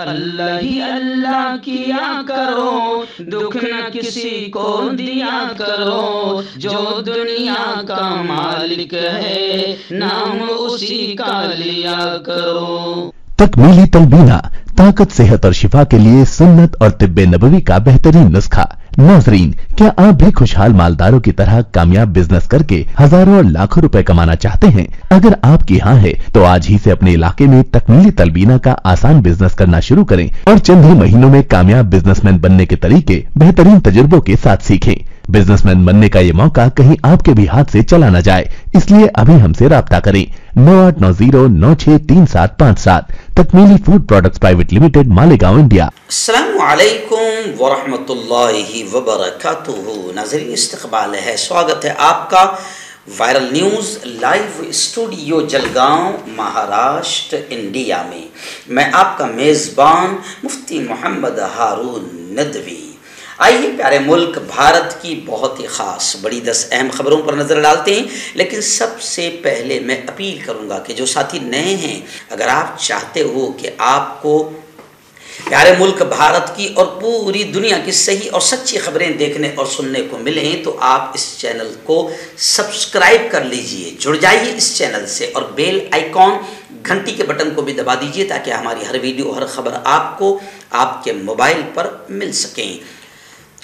अल्लाह ही अल्लाह किया करो, दुख न किसी को दिया करो। जो दुनिया का मालिक है, नाम उसी का लिया करो। तकमीली तलबीना ताकत, सेहत और शिफा के लिए सुन्नत और तिब्बे नबवी का बेहतरीन नुस्खा। नाजरीन, क्या आप भी खुशहाल मालदारों की तरह कामयाब बिज़नेस करके हज़ारों और लाखों रुपए कमाना चाहते हैं? अगर आपकी हाँ है तो आज ही से अपने इलाके में तकमीली तलबीना का आसान बिज़नेस करना शुरू करें और चंद ही महीनों में कामयाब बिजनेसमैन बनने के तरीके, बेहतरीन तजुर्बों के साथ सीखें। बिजनेसमैन बनने का ये मौका कहीं आपके भी हाथ से चला न जाए, इसलिए अभी हमसे रब्ता करें। नौ आठ नौ ज़ीरो नौ छह तीन सात पाँच सात। Takmili food products private limited, Malegaon, India. असलकुम वरहमतुल्लाहि वबरकातुहू। नाजरीन इस्तकबाल है। स्वागत है आपका viral news live studio, Jalgaon, Maharashtra, India में। मैं आपका मेज़बान मुफ्ती मोहम्मद हारून नदवी। आइए प्यारे मुल्क, भारत की बहुत ही ख़ास, बड़ी दस अहम खबरों पर नज़र डालते हैं। लेकिन सबसे पहले मैं अपील करूँगा कि जो साथी नए हैं, अगर आप चाहते हो कि आपको प्यारे मुल्क, भारत की और पूरी दुनिया की सही और सच्ची खबरें देखने और सुनने को मिलें तो आप इस चैनल को सब्सक्राइब कर लीजिए। जुड़ जाइए इस चैनल से और बेल आइकॉन, घंटी के बटन को भी दबा दीजिए ताकि हमारी हर वीडियो, हर खबर आपको आपके मोबाइल पर मिल सकें।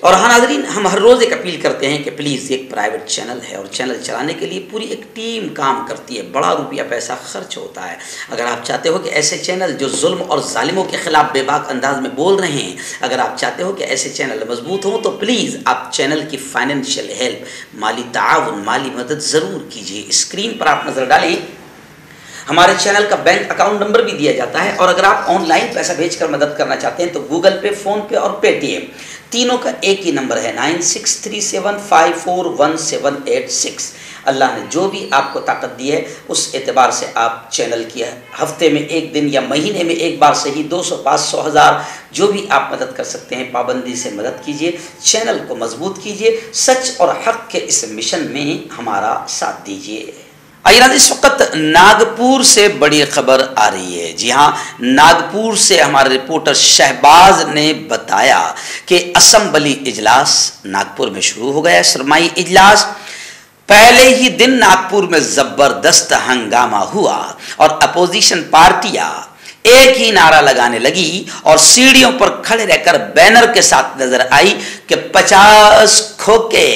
और हाँ नाजरीन, हम हर रोज़ एक अपील करते हैं कि प्लीज़ एक प्राइवेट चैनल है और चैनल चलाने के लिए पूरी एक टीम काम करती है। बड़ा रुपया पैसा खर्च होता है। अगर आप चाहते हो कि ऐसे चैनल जो जुल्म और ालिमों के ख़िलाफ़ बेबाक अंदाज में बोल रहे हैं, अगर आप चाहते हो कि ऐसे चैनल मज़बूत हों तो प्लीज़ आप चैनल की फाइनेंशियल हेल्प माली ताउन, माली मदद ज़रूर कीजिए। स्क्रीन पर आप नज़र डालें। हमारे चैनल का बैंक अकाउंट नंबर भी दिया जाता है और अगर आप ऑनलाइन पैसा भेजकर मदद करना चाहते हैं तो गूगल पे, फ़ोन पे और पेटीएम तीनों का एक ही नंबर है, nine six three seven five four one seven eight six. Allah ने जो भी आपको ताकत दी है, उस एतबार से आप चैनल की हफ़्ते में एक दिन या महीने में एक बार से ही दो सौ पाँच सौ हज़ार जो भी आप मदद कर सकते हैं, पाबंदी से मदद कीजिए, चैनल को मज़बूत कीजिए, सच और हक के इस मिशन में हमारा साथ दीजिए। आइए इस वक्त नागपुर से बड़ी खबर आ रही है। जी हाँ नागपुर से हमारे रिपोर्टर शहबाज ने बताया कि असम्बली इजलास नागपुर में शुरू हो गया। सरमाई इजलास, पहले ही दिन नागपुर में ज़बरदस्त हंगामा हुआ और अपोजिशन पार्टियाँ एक ही नारा लगाने लगी और सीढ़ियों पर खड़े रहकर बैनर के साथ नज़र आई कि पचास खोके,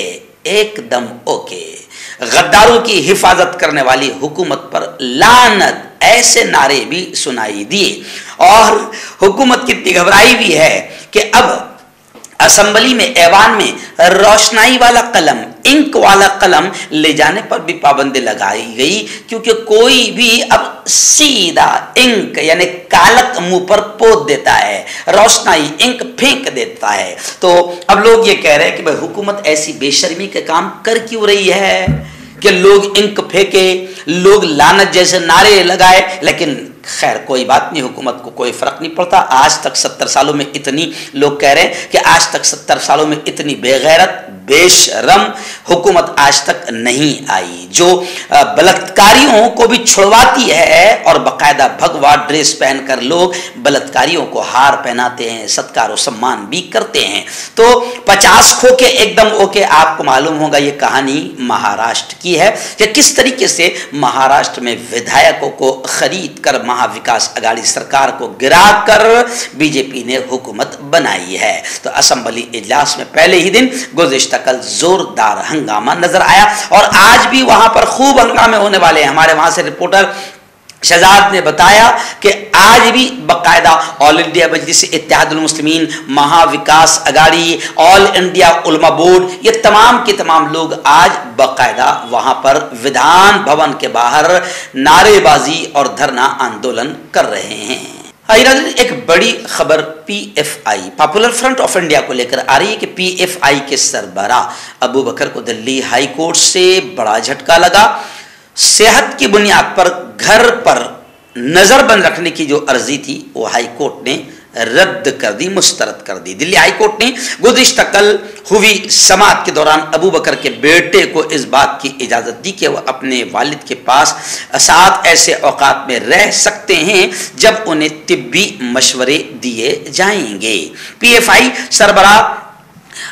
एकदम ओके। गद्दारों की हिफाजत करने वाली हुकूमत पर लानत, ऐसे नारे भी सुनाई दिए। और हुकूमत कितनी घबराई भी है कि अब असम्बली में, ऐवान में रोशनाई वाला कलम इंक वाला कलम ले जाने पर भी पाबंदी लगाई गई, क्योंकि कोई भी अब सीधा इंक यानी कालक मुँह पर पोत देता है, रोशनाई इंक फेंक देता है। तो अब लोग ये कह रहे हैं कि भाई हुकूमत ऐसी बेशर्मी के काम कर क्यों रही है? कि लोग इंक फेंके, लोग लानत जैसे नारे लगाए, लेकिन खैर, कोई बात नहीं, हुकूमत को कोई फ़र्क नहीं पड़ता। आज तक सत्तर सालों में इतनी, लोग कह रहे हैं कि आज तक सत्तर सालों में इतनी बेगैरत बेशरम हुकूमत आज तक नहीं आई, जो बलात्कारियों को भी छुड़वाती है और बाकायदा भगवा ड्रेस पहनकर लोग बलात्कारियों को हार पहनाते हैं, सत्कार और सम्मान भी करते हैं। तो पचास खो के एकदम ओके, आपको मालूम होगा ये कहानी महाराष्ट्र की है कि किस तरीके से महाराष्ट्र में विधायकों को खरीद कर महाविकास अगाड़ी सरकार को गिरा कर बीजेपी ने हुकूमत बनाई है। तो असम्बली इजलास में पहले ही दिन गुजशत कल जोरदार हंगामा नज़र आया। और आज भी वहाँ पर खूब हंगामे होने वाले हैं। हमारे वहाँ से रिपोर्टर शहजाद ने बताया कि आज भी बाकायदा all India Majlis Ittehadul Muslimeen Maha Vikas Aghadi all India उलमा बोर्ड ये तमाम के तमाम लोग आज बाकायदा वहाँ पर विधान भवन के बाहर नारेबाजी और धरना आंदोलन कर रहे हैं। एक बड़ी खबर PFI Popular Front of India को लेकर आ रही है कि पीएफआई के सरबरा अबू बकर को दिल्ली हाई कोर्ट से बड़ा झटका लगा। सेहत की बुनियाद पर घर पर नज़रबंद रखने की जो अर्जी थी, वो हाई कोर्ट ने रद्द कर दी, मुस्तरद कर दी। दिल्ली हाईकोर्ट ने गुजशत कल हुई समात के दौरान अबू बकर के बेटे को इस बात की इजाज़त दी कि वह अपने वालिद के पास सात ऐसे औकात में रह सकते हैं जब उन्हें तिब्बी मशवरे दिए जाएँगे। पीएफआई सरबरा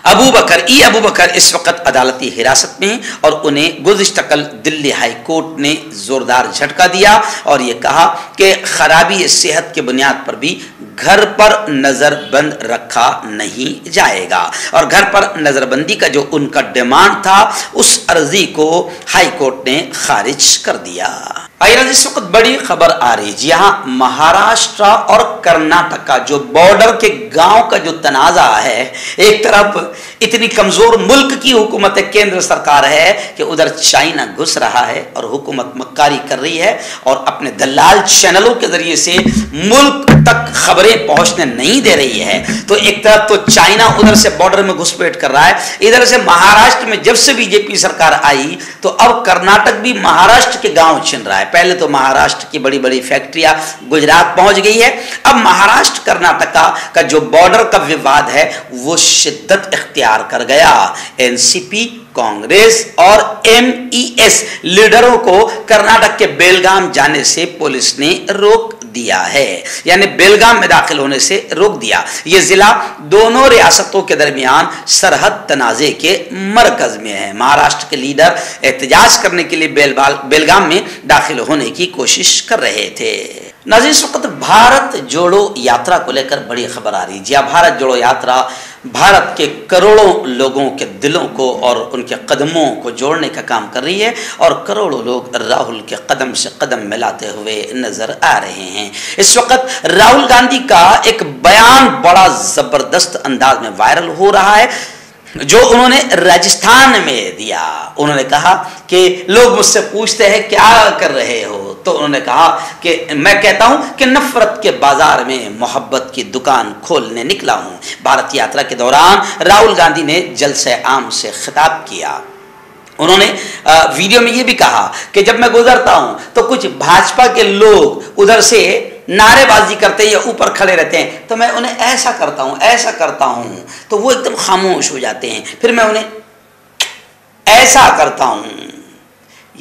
अबू बकर, ई अबू बकर इस वक्त अदालती हिरासत में और उन्हें गुजशत कल दिल्ली हाई कोर्ट ने जोरदार झटका दिया और ये कहा कि खराबी सेहत के बुनियाद पर भी घर पर नज़रबंद रखा नहीं जाएगा। और घर पर नज़रबंदी का जो उनका डिमांड था, उस अर्जी को हाई कोर्ट ने खारिज कर दिया। आइए इस वक्त बड़ी खबर आ रही है यहाँ महाराष्ट्र और कर्नाटक का जो बॉर्डर के गाँव का जो तनाज़ा है, एक तरफ़ इतनी कमज़ोर मुल्क की हुकूमत केंद्र सरकार है कि उधर चाइना घुस रहा है और हुकूमत मक्कारी कर रही है और अपने दलाल चैनलों के ज़रिए से मुल्क तक खबरें पहुँचने नहीं दे रही है। तो एक तरफ़ तो चाइना उधर से बॉर्डर में घुसपैठ कर रहा है। इधर से महाराष्ट्र में जब से बीजेपी सरकार आई तो अब कर्नाटक भी महाराष्ट्र के गाँव छिन रहा है। पहले तो महाराष्ट्र की बड़ी बड़ी फैक्ट्रियाँ गुजरात पहुँच गई है। अब महाराष्ट्र कर्नाटका का जो बॉर्डर का विवाद है, वो शिद्दत इख्तियार कर गया। एनसीपी कांग्रेस और एमईएस लीडरों को कर्नाटक के बेलगाम जाने से पुलिस ने रोक दिया है। यानी बेलगाम में दाखिल होने से रोक दिया। यह जिला दोनों रियासतों के दरमियान सरहद तनाजे के मरकज में है। महाराष्ट्र के लीडर एहतजाज करने के लिए बेलबाल बेलगाम में दाखिल होने की कोशिश कर रहे थे। नाजिर इस वक्त भारत जोड़ो यात्रा को लेकर बड़ी खबर आ रही जी हाँ, भारत जोड़ो यात्रा भारत के करोड़ों लोगों के दिलों को और उनके कदमों को जोड़ने का काम कर रही है और करोड़ों लोग राहुल के कदम से कदम मिलाते हुए नज़र आ रहे हैं। इस वक्त राहुल गांधी का एक बयान बड़ा ज़बरदस्त अंदाज में वायरल हो रहा है, जो उन्होंने राजस्थान में दिया। उन्होंने कहा कि लोग मुझसे पूछते हैं, क्या कर रहे हो? तो उन्होंने कहा कि मैं कहता हूँ कि नफरत के बाज़ार में मोहब्बत की दुकान खोलने निकला हूँ। भारत यात्रा के दौरान राहुल गांधी ने जल से आम से खिताब किया। उन्होंने वीडियो में यह भी कहा कि जब मैं गुजरता हूँ तो कुछ भाजपा के लोग उधर से नारेबाजी करते हैं या ऊपर खड़े रहते हैं तो मैं उन्हें ऐसा करता हूँ, ऐसा करता हूँ तो वो एकदम खामोश हो जाते हैं। फिर मैं उन्हें ऐसा करता हूँ।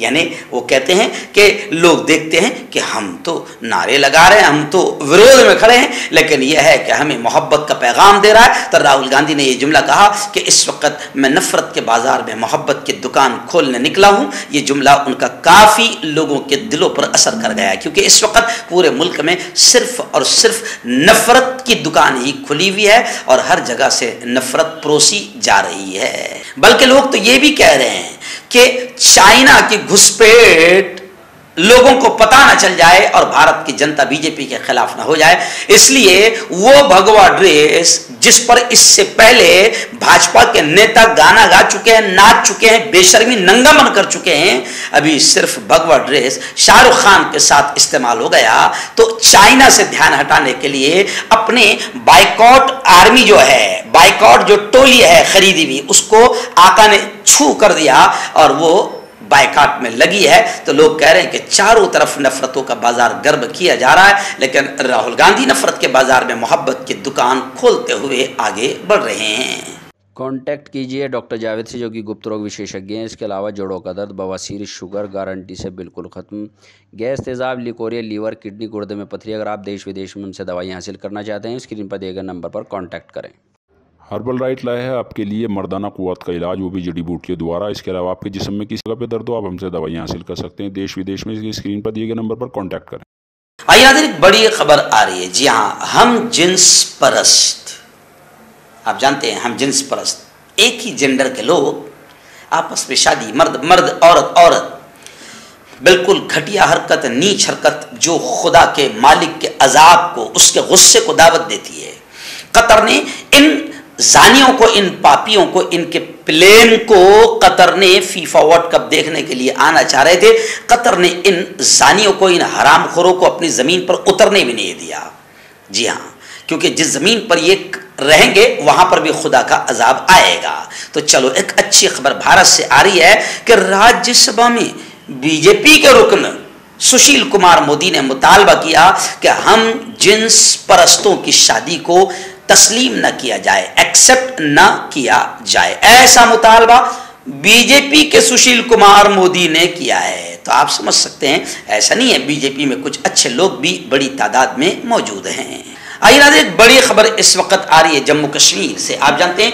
यानी वो कहते हैं कि लोग देखते हैं कि हम तो नारे लगा रहे हैं, हम तो विरोध में खड़े हैं, लेकिन यह है कि हमें मोहब्बत का पैगाम दे रहा है। तो राहुल गांधी ने यह जुमला कहा कि इस वक्त मैं नफरत के बाज़ार में मोहब्बत की दुकान खोलने निकला हूँ। यह जुमला उनका काफ़ी लोगों के दिलों पर असर कर गया है, क्योंकि इस वक्त पूरे मुल्क में सिर्फ़ और सिर्फ़ नफरत की दुकान ही खुली हुई है और हर जगह से नफरत परोसी जा रही है। बल्कि लोग तो ये भी कह रहे हैं कि चाइना की घुसपैठ लोगों को पता ना चल जाए और भारत की जनता बीजेपी के खिलाफ ना हो जाए। इसलिए वो भगवा ड्रेस जिस पर इससे पहले भाजपा के नेता गाना गा चुके हैं, नाच चुके हैं, बेशर्मी नंगा मन कर चुके हैं, अभी सिर्फ़ भगवा ड्रेस शाहरुख खान के साथ इस्तेमाल हो गया। तो चाइना से ध्यान हटाने के लिए अपने बाइकॉट आर्मी जो है, बाइकॉट जो टोली है खरीदी हुई, उसको आका ने छू कर दिया और वो बायकाट में लगी है। तो लोग कह रहे हैं कि चारों तरफ़ नफरतों का बाज़ार गर्व किया जा रहा है, लेकिन राहुल गांधी नफरत के बाज़ार में मोहब्बत की दुकान खोलते हुए आगे बढ़ रहे हैं। कांटेक्ट कीजिए डॉक्टर जावेद से जो कि गुप्त रोग विशेषज्ञ हैं। इसके अलावा जोड़ों का दर्द, बवासीर शुगर, गारंटी से बिल्कुल ख़त्म। गैस तेज़ाब, लिकोरिया, लीवर, किडनी, गुर्दे में पथरी। अगर आप देश विदेश में उनसे दवाई हासिल करना चाहते हैं, स्क्रीन पर दिए गए नंबर पर कॉन्टैक्ट करें। हर्बल राइट लाया है, आपके लिए मर्दाना कुत का इलाज, वो भी जड़ी बूटियों द्वारा। इसके अलावा आपके जिसम में किसी जगह पे दर्द हो, आप हमसे दवाइयाँ हासिल कर सकते हैं। देश विदेश में इसकी स्क्रीन पर दिए गए नंबर पर कॉन्टैक्ट करें। आइए एक बड़ी खबर आ रही है। जी हाँ हम जिन्स परस्त। आप जानते हैं, हम जिन्स परस्त। एक ही जेंडर के लोग आपस में शादी, मर्द मर्द, औरत औरत। बिल्कुल घटिया हरकत, नीच हरकत, जो खुदा के मालिक के अजाब को, उसके गुस्से को दावत देती है। कतर ने इन जानियों को, इन पापियों को, इनके प्लेन को कतर ने फीफा वर्ल्ड कप देखने के लिए आना चाह रहे थे। कतर ने इन जानियों को, इन हरामखोरों को अपनी ज़मीन पर उतरने भी नहीं दिया। जी हाँ क्योंकि जिस ज़मीन पर ये रहेंगे, वहाँ पर भी खुदा का अजाब आएगा। तो चलो, एक अच्छी खबर भारत से आ रही है कि राज्यसभा में बीजेपी के रुकन सुशील कुमार मोदी ने मुतालबा किया कि हम जिन्स परस्तों की शादी को तस्लीम न किया जाए एक्सेप्ट न किया जाए। ऐसा मुतालबा बीजेपी के सुशील कुमार मोदी ने किया है। तो आप समझ सकते हैं, ऐसा नहीं है बीजेपी में कुछ अच्छे लोग भी बड़ी तादाद में मौजूद हैं। आइए एक बड़ी खबर इस वक्त आ रही है जम्मू कश्मीर से। आप जानते हैं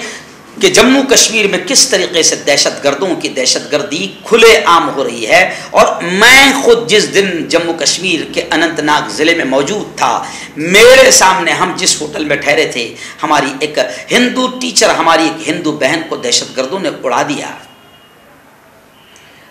कि जम्मू कश्मीर में किस तरीके से दहशत गर्दों की दहशत गर्दी खुले आम हो रही है और मैं खुद जिस दिन जम्मू कश्मीर के अनंतनाग ज़िले में मौजूद था, मेरे सामने हम जिस होटल में ठहरे थे, हमारी एक हिंदू टीचर, हमारी एक हिंदू बहन को दहशत गर्दों ने उड़ा दिया।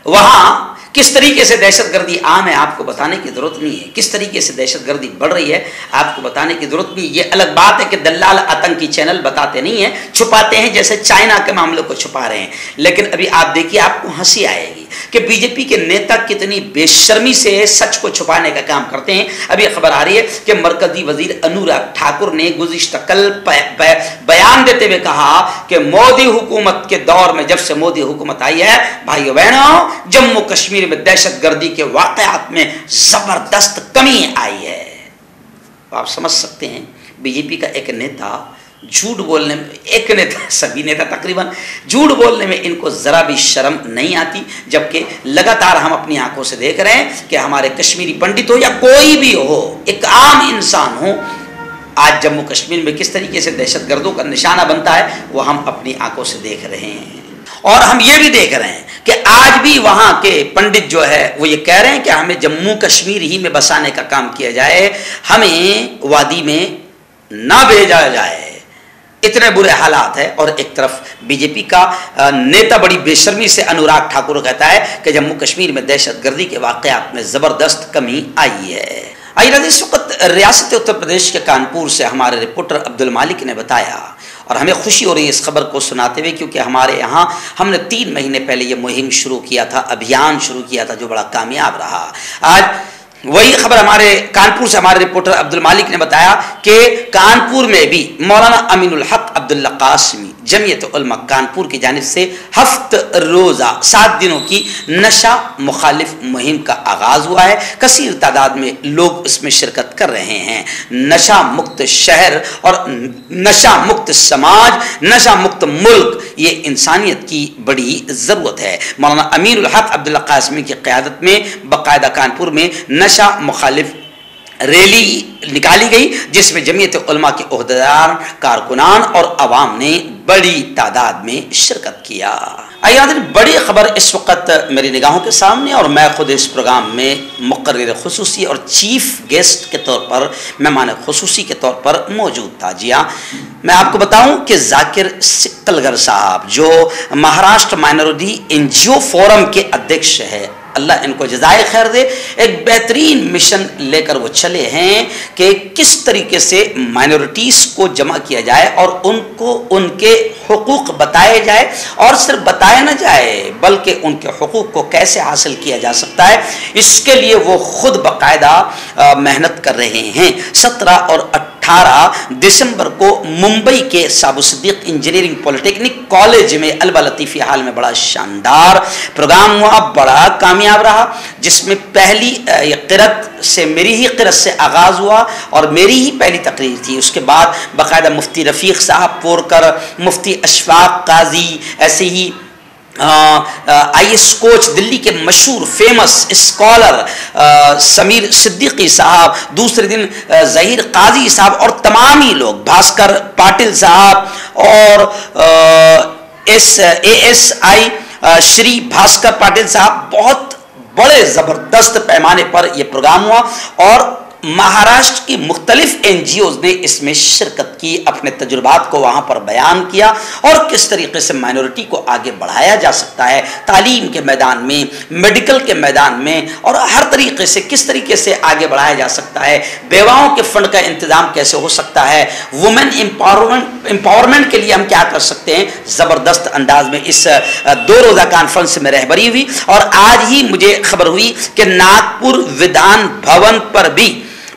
वहाँ किस तरीके से दहशतगर्दी आम है, आपको बताने की ज़रूरत नहीं है। किस तरीके से दहशतगर्दी बढ़ रही है, आपको बताने की ज़रूरत नहीं ये अलग बात है कि दल्लाल आतंकी चैनल बताते नहीं है, छुपाते हैं, जैसे चाइना के मामलों को छुपा रहे हैं। लेकिन अभी आप देखिए, आपको हँसी आएगी। कि बीजेपी के नेता कितनी बेशर्मी से सच को छुपाने का काम करते हैं। अभी खबर आ रही है कि मरकजी वज़ीर अनुराग ठाकुर ने गुजशत कल बयान देते हुए कहा कि मोदी हुकूमत के दौर में जब से मोदी हुकूमत आई है भाई बहनों, जम्मू कश्मीर में दहशत गर्दी के वाकयात में ज़बरदस्त कमी आई है। आप समझ सकते हैं बीजेपी का एक नेता झूठ बोलने में, एक नेता, सभी नेता तकरीबन झूठ बोलने में इनको ज़रा भी शर्म नहीं आती, जबकि लगातार हम अपनी आँखों से देख रहे हैं कि हमारे कश्मीरी पंडित हो या कोई भी हो, एक आम इंसान हो, आज जम्मू कश्मीर में किस तरीके से दहशत गर्दों का निशाना बनता है, वो हम अपनी आँखों से देख रहे हैं। और हम ये भी देख रहे हैं कि आज भी वहाँ के पंडित जो है, वो ये कह रहे हैं कि हमें जम्मू कश्मीर ही में बसाने का काम किया जाए, हमें वादी में ना भेजा जाए। इतने बुरे हालात है। और एक तरफ़ बीजेपी का नेता बड़ी बेशर्मी से अनुराग ठाकुर कहता है कि जम्मू कश्मीर में दहशत गर्दी के वाकयात में ज़बरदस्त कमी आई है। इस वक्त रियासत उत्तर प्रदेश के कानपुर से हमारे रिपोर्टर अब्दुल मालिक ने बताया। और हमें खुशी हो रही है इस खबर को सुनाते हुए क्योंकि हमारे यहाँ हमने तीन महीने पहले ये मुहिम शुरू किया था, अभियान शुरू किया था जो बड़ा कामयाब रहा। आज वही खबर हमारे कानपुर से हमारे रिपोर्टर अब्दुल मालिक ने बताया कि कानपुर में भी मौलाना अमीनुल हक अब्दुल्ला कासमी जमीयत उलमा कानपुर की जानब से हफ्त रोज़ा, सात दिनों की नशा मुखालिफ मुहिम का आगाज़ हुआ है। कसीर तादाद में लोग इसमें शिरकत कर रहे हैं। नशा मुक्त शहर और नशा मुक्त समाज, नशा मुक्त मुल्क, ये इंसानियत की बड़ी ज़रूरत है। मौलाना अमीर अब्दुल्ला कासमी की क़्यादत में बाकायदा कानपुर में नशा मुखालिफ रैली निकाली गई, जिसमें जमीयत उलमा के अहदेदार कारकुनान और अवाम ने बड़ी तादाद में शिरकत किया। आइए बड़ी खबर इस वक्त मेरी निगाहों के सामने और मैं खुद इस प्रोग्राम में मुकर खसूसी और चीफ गेस्ट के तौर पर, मेहमान खसूसी के तौर पर मौजूद था। जी हाँ मैं आपको बताऊँ कि जाकिर सिक्कलगर साहब, जो महाराष्ट्र माइनॉरिटी एन फोरम के अध्यक्ष है अल्लाह इनको जजाय खैर दे। एक बेहतरीन मिशन लेकर वो चले हैं कि किस तरीके से माइनॉरिटीज़ को जमा किया जाए और उनको उनके हकूक़ बताए जाए। और सिर्फ़ बताया ना जाए, बल्कि उनके हकूक़ को कैसे हासिल किया जा सकता है, इसके लिए वो खुद बाकायदा मेहनत कर रहे हैं। सत्रह और 18 दिसंबर को मुंबई के Saboo Siddik engineering polytechnic college में अलबा लतीफ़ी हाल में बड़ा शानदार प्रोग्राम हुआ, बड़ा कामयाब रहा, जिसमें पहली किरत से, मेरी ही किरत से आगाज़ हुआ और मेरी ही पहली तकरीर थी। उसके बाद बाकायदा मुफ्ती रफ़ीक साहब पोरकर, मुफ्ती अशफाक काजी, ऐसे ही आई एस कोच, दिल्ली के मशहूर फ़ेमस स्कॉलर समीर सिद्दीकी साहब, दूसरे दिन जहीर काजी साहब और तमाम ही लोग, भास्कर पाटिल साहब और S A S I Shri Bhaskar Patil साहब, बहुत बड़े, ज़बरदस्त पैमाने पर यह प्रोग्राम हुआ और महाराष्ट्र की मुख्तलिफ़ एन जी ओज ने इसमें शिरकत की, अपने तजुर्बात को वहाँ पर बयान किया और किस तरीके से माइनॉरिटी को आगे बढ़ाया जा सकता है, तालीम के मैदान में, मेडिकल के मैदान में, और हर तरीके से किस तरीके से आगे बढ़ाया जा सकता है, बेवाओं के फंड का इंतज़ाम कैसे हो सकता है, वुमेन एम्पावरमेंट एम्पावरमेंट के लिए हम क्या कर सकते हैं? ज़बरदस्त अंदाज में इस दो रोज़ा कॉन्फ्रेंस में रहबरी हुई और आज ही मुझे खबर हुई कि नागपुर विधान भवन पर भी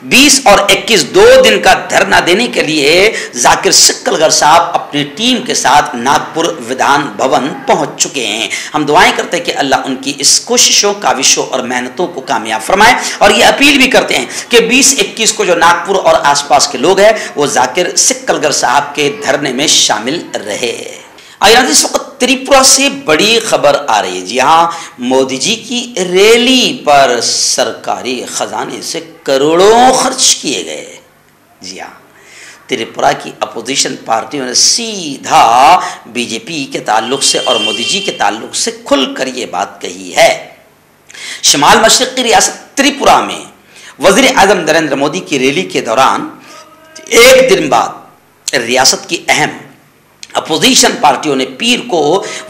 20 और 21 दो दिन का धरना देने के लिए जाकिर सिक्कलगर साहब अपनी टीम के साथ नागपुर विधान भवन पहुँच चुके हैं। हम दुआएँ करते हैं कि अल्लाह उनकी इस कोशिशों, काविशों और मेहनतों को कामयाब फरमाए और ये अपील भी करते हैं कि 20-21 को जो नागपुर और आसपास के लोग हैं, वो जाकिर सिक्कलगर साहब के धरने में शामिल रहे। इस वक्त त्रिपुरा से बड़ी खबर आ रही है। जी हाँ मोदी जी की रैली पर सरकारी खजाने से करोड़ों खर्च किए गए। जी हाँ त्रिपुरा की अपोजिशन पार्टियों ने सीधा बीजेपी के ताल्लुक से और मोदी जी के ताल्लुक से खुलकर ये बात कही है। शमाल मशरक रियासत त्रिपुरा में वज़ीर आज़म नरेंद्र मोदी की रैली के दौरान, एक दिन बाद रियासत की अहम अपोजिशन पार्टियों ने पीर को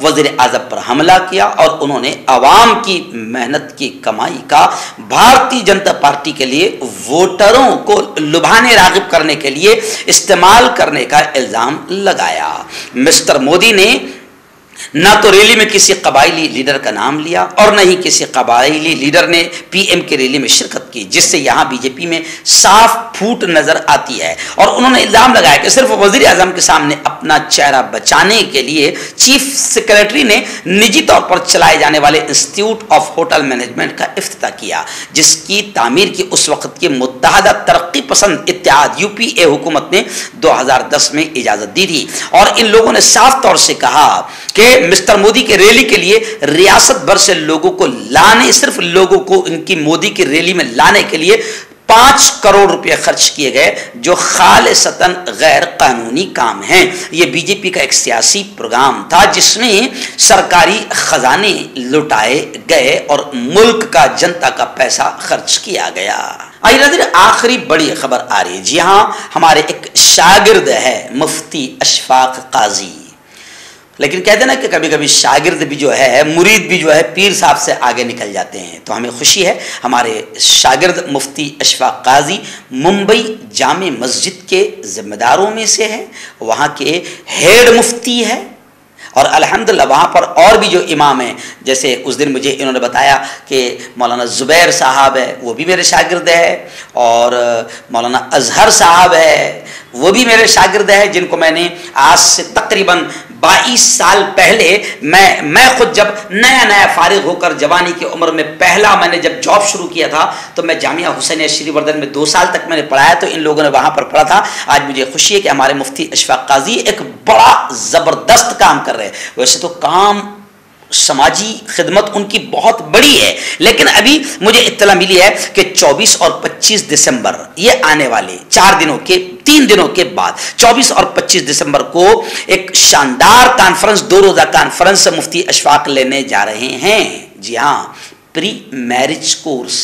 वज़ीर अजम पर हमला किया और उन्होंने आवाम की मेहनत की कमाई का भारतीय जनता पार्टी के लिए वोटरों को लुभाने, रागब करने के लिए इस्तेमाल करने का इल्ज़ाम लगाया। मिस्टर मोदी ने ना तो रैली में किसी कबायली लीडर का नाम लिया और न ही किसी कबायली लीडर ने पीएम की रैली में शिरकत की, जिससे यहाँ बीजेपी में साफ़ फूट नज़र आती है। और उन्होंने इल्ज़ाम लगाया कि सिर्फ़ वज़ीर अजम के सामने अपना चेहरा बचाने के लिए चीफ सेक्रेटरी ने निजी तौर पर चलाए जाने वाले इंस्टीट्यूट ऑफ़ होटल मैनेजमेंट का अफ्ताह किया, जिसकी तामीर की उस वक्त की मुतहदा तरक्की पसंद इत्याद यूपीए हुकूमत ने 2010 में इजाज़त दी थी। और इन लोगों ने साफ़ तौर से कहा कि मिस्टर मोदी के रैली के लिए रियासत भर से लोगों को लाने, सिर्फ़ लोगों को इनकी मोदी की रैली में लाने के लिए पाँच करोड़ रुपए खर्च किए गए, जो खाल सतन गैर कानूनी काम है। ये बीजेपी का एक सियासी प्रोग्राम था जिसमें सरकारी खजाने लुटाए गए और मुल्क का, जनता का पैसा खर्च किया गया। आइए आखिरी बड़ी खबर आ रही है। जी हाँ हमारे एक शागिर्द है मुफ्ती अशफाक काजी। लेकिन कहते ना कि कभी कभी शागिर्द भी जो है, मुरीद भी जो है, पीर साहब से आगे निकल जाते हैं। तो हमें खुशी है, हमारे शागिर्द मुफ्ती अशफा काजी मुंबई जाम मस्जिद के ज़िम्मेदारों में से है, वहाँ के हेड मुफ्ती है, और अल्हम्दुलिल्लाह वहाँ पर और भी जो इमाम हैं, जैसे उस दिन मुझे इन्होंने बताया कि मौलाना ज़ुबैर साहब है, वो भी मेरे शागिर्द है, और मौलाना अजहर साहब है वो भी मेरे शागिर्द है, जिनको मैंने आज से तकरीबन बाईस साल पहले मैं मैं खुद जब नया नया फारिग होकर जवानी की उम्र में पहला मैंने जब जॉब शुरू किया था तो मैं जामिया हुसैन श्रीवर्धन में दो साल तक मैंने पढ़ाया तो इन लोगों ने वहाँ पर पढ़ा था। आज मुझे खुशी है कि हमारे मुफ्ती अशफाक काजी एक बड़ा ज़बरदस्त काम कर रहे हैं। वैसे तो काम, समाजी खिदमत उनकी बहुत बड़ी है, लेकिन अभी मुझे इतला मिली है कि 24 और 25 दिसंबर ये आने वाले चार दिनों के तीन दिनों के बाद 24 और 25 दिसंबर को एक शानदार कॉन्फ्रेंस दो रोजा कॉन्फ्रेंस मुफ्ती अशफाक लेने जा रहे हैं। जी हाँ प्री मैरिज कोर्स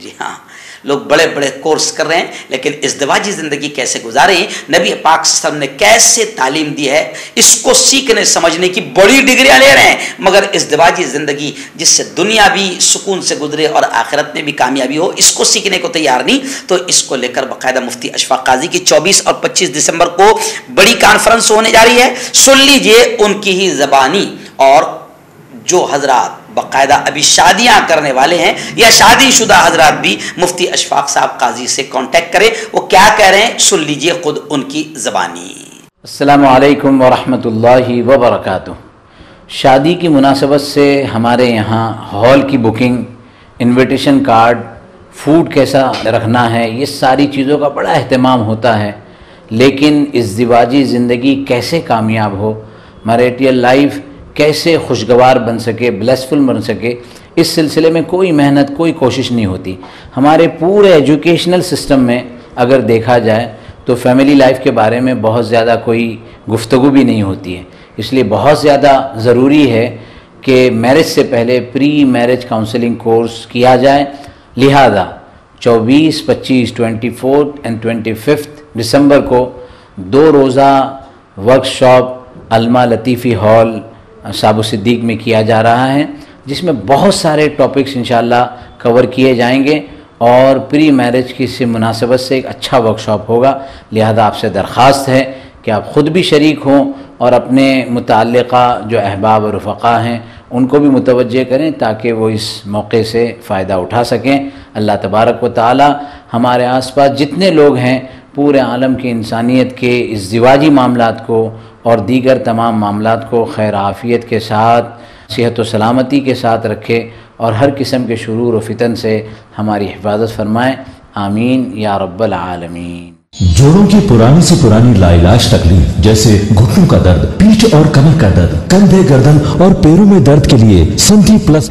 जी हाँ लोग बड़े बड़े कोर्स कर रहे हैं, लेकिन इस दवाजी ज़िंदगी कैसे गुजारें? नबी पाक सबने कैसे तालीम दी है? इसको सीखने, समझने की बड़ी डिग्रियाँ ले रहे हैं। मगर इस दवाजी ज़िंदगी जिससे दुनिया भी सुकून से गुजरे और आखिरत में भी कामयाबी हो, इसको सीखने को तैयार नहीं। तो इसको लेकर बाकायदा मुफ्ती अशफाक काजी की चौबीस और पच्चीस दिसंबर को बड़ी कॉन्फ्रेंस होने जा रही है। सुन लीजिए उनकी ही जबानी और जो हजरात बाकायदा अभी शादियाँ करने वाले हैं, या शादीशुदा हजरात भी मुफ्ती अशफाक साहब काजी से कांटेक्ट करें। वो क्या कह रहे हैं, सुन लीजिए खुद उनकी ज़बानी। असलकम वरहमतुल्लाहि वबरकatuh शादी की मुनासबत से हमारे यहाँ हॉल की बुकिंग, इनविटेशन कार्ड, फ़ूड कैसा रखना है, ये सारी चीज़ों का बड़ा अहतमाम होता है। लेकिन इस दिवाजी ज़िंदगी कैसे कामयाब हो? मरेटियल लाइफ कैसे खुशगवार बन सके ब्लेसफुल बन सके इस सिलसिले में कोई मेहनत कोई कोशिश नहीं होती। हमारे पूरे एजुकेशनल सिस्टम में अगर देखा जाए तो फैमिली लाइफ के बारे में बहुत ज़्यादा कोई गुफ्तु भी नहीं होती है। इसलिए बहुत ज़्यादा ज़रूरी है कि मैरिज से पहले प्री मैरिज काउंसलिंग कोर्स किया जाए। लिहाजा 24, 25, 24 एंड 25 दिसंबर को दो रोज़ा वर्कशॉप अलमा लतीफ़ी हॉल साबु सिद्दीक में किया जा रहा है, जिसमें बहुत सारे टॉपिक्स इन कवर किए जाएँगे और प्री मैरिज की से मुनासिबत से एक अच्छा वर्कशॉप होगा। लिहाजा आपसे दरख्वास्त है कि आप ख़ुद भी शरीक हों और अपने मुतल जो अहबाब और रफ़ा हैं, उनको भी मुतवजह करें ताकि वो इस मौके से फ़ायदा उठा सकें। अल्लाह तबारक व ताली हमारे आसपास जितने लोग हैं, पूरे आलम की इंसानियत के इस दिवाजी मामला को और दीगर तमाम मामला को खैर आफ़ियत के साथ सेहत व सलामती के साथ रखे और हर किस्म के शुरू व फितन से हमारी हिफाजत फरमाएँ। आमीन या रब्बल आलमीन। जोड़ों की पुरानी से पुरानी लाइलाज तकलीफ़ जैसे घुटनों का दर्द पीठ और कमर का दर्द कंधे गर्दन और पैरों में दर्द के लिए संधि प्लस।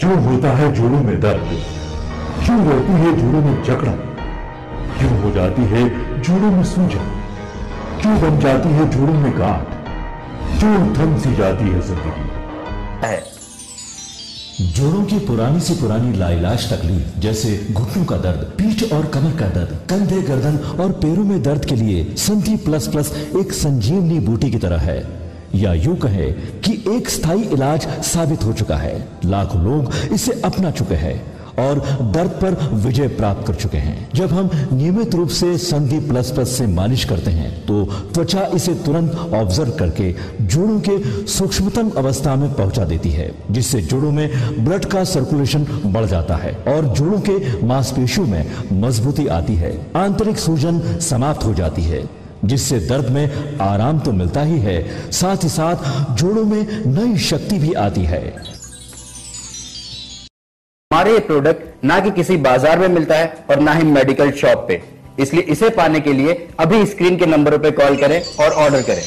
क्यों होता है जोड़ों में दर्द? क्यों रहती है जोड़ों में जकड़न? क्यों हो जाती है जोड़ों में सूजन? क्यों बन जाती है जोड़ों में गांठ क्यों थम सी जाती है ज़िंदगी जोड़ों की पुरानी से पुरानी लाइलाज तकलीफ़ जैसे घुटनों का दर्द पीठ और कमर का दर्द कंधे गर्दन और पैरों में दर्द के लिए संधि प्लस प्लस एक संजीवनी बूटी की तरह है। या यूँ कहे कि एक स्थायी इलाज साबित हो चुका है। लाखों लोग इसे अपना चुके हैं। और दर्द पर विजय प्राप्त कर चुके हैं। जब हम नियमित रूप से संधि प्लस प्लस से मालिश करते हैं तो त्वचा इसे तुरंत ऑब्ज़र्व करके जोड़ों के सूक्ष्मतम अवस्था में पहुँचा देती है, जिससे जोड़ों में ब्लड का सर्कुलेशन बढ़ जाता है और जोड़ों के मांसपेशियों में मजबूती आती है। आंतरिक सूजन समाप्त हो जाती है, जिससे दर्द में आराम तो मिलता ही है, साथ ही साथ जोड़ों में नई शक्ति भी आती है। हमारे ये प्रोडक्ट ना कि किसी बाज़ार में मिलता है और ना ही मेडिकल शॉप पे। इसलिए इसे पाने के लिए अभी स्क्रीन के नंबरों पे कॉल करें और ऑर्डर करें।